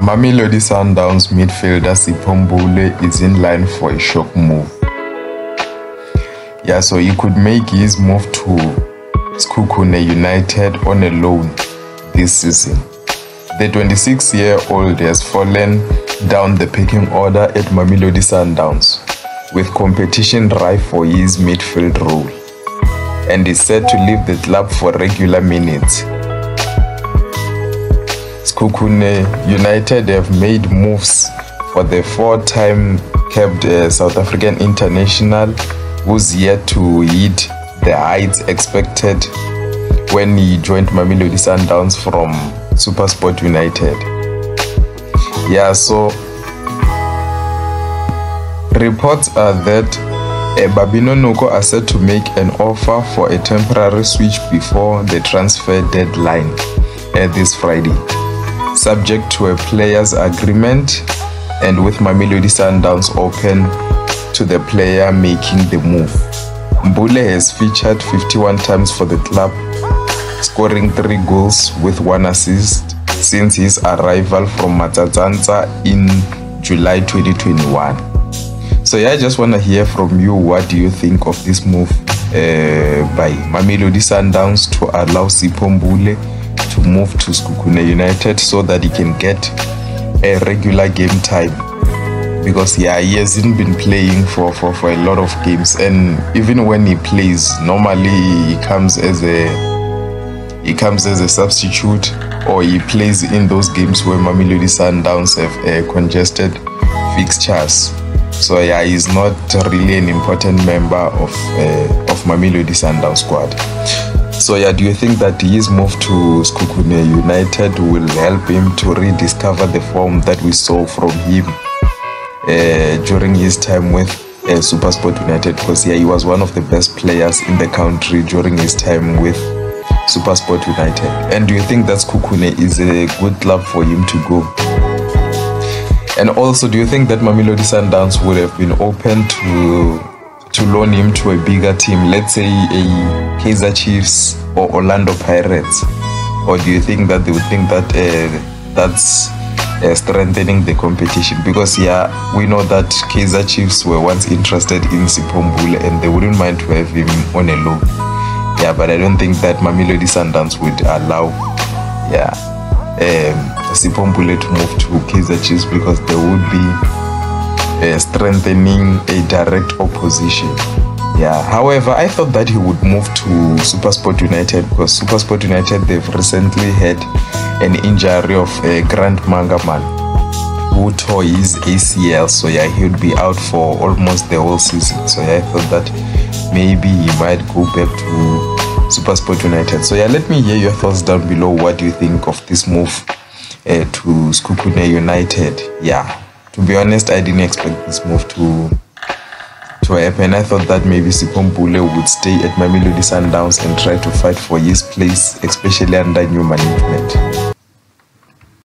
Mamelodi Sundowns midfielder Sipho is in line for a shock move. Yeah, so he could make his move to Sekhukhune United on a loan this season. The 26 year old has fallen down the pecking order at Mamelodi Sundowns with competition rife for his midfield role and is set to leave the club for regular minutes. Sekhukhune United have made moves for the four-time capped uh, South African international who's yet to hit the heights expected when he joined Mamelodi Sundowns from SuperSport United. Yeah, so reports are that uh, Babina Noko are set to make an offer for a temporary switch before the transfer deadline uh, this Friday, subject to a player's agreement and with Mamelodi Sundowns open to the player making the move. Mbule has featured 51 times for the club, scoring 3 goals with 1 assist since his arrival from Matsatsantsa in July 2021. So yeah, I just want to hear from you. What do you think of this move uh, by Mamelodi Sundowns to allow Sipho Mbule to move to Sekhukhune United so that he can get a regular game time? Because yeah, he hasn't been playing for, for, for a lot of games, and even when he plays, normally he comes as a he comes as a substitute or he plays in those games where Mamelodi Sundowns have uh, congested fixtures. So yeah, he's not really an important member of uh, of Mamelodi Sundowns squad. So yeah, do you think that his move to Sekhukhune United will help him to rediscover the form that we saw from him uh, during his time with uh, SuperSport United? Because yeah, he was one of the best players in the country during his time with SuperSport United. And do you think that Sekhukhune is a good club for him to go? And also, do you think that Mamelodi Sundowns would have been open to to loan him to a bigger team, let's say a Kaizer Chiefs or Orlando Pirates? Or do you think that they would think that uh, that's uh, strengthening the competition? Because yeah, we know that Kaizer Chiefs were once interested in Sipho Mbule and they wouldn't mind to have him on a loan. Yeah, but I don't think that Mamelodi Sundowns would allow, yeah, um, Sipho Mbule to move to Kaizer Chiefs because there would be uh, strengthening a direct opposition. Yeah. However, I thought that he would move to SuperSport United because SuperSport United they've recently had an injury of a uh, Grant Margeman who tore his ACL. So yeah, he would be out for almost the whole season. So yeah, I thought that maybe he might go back to SuperSport United. So yeah, let me hear your thoughts down below. What do you think of this move? uh, to Sekhukhune United. Yeah, to be honest, I didn't expect this move to happen. I thought that maybe Sipho Mbule would stay at Mamelodi Sundowns and try to fight for his place, especially under new management.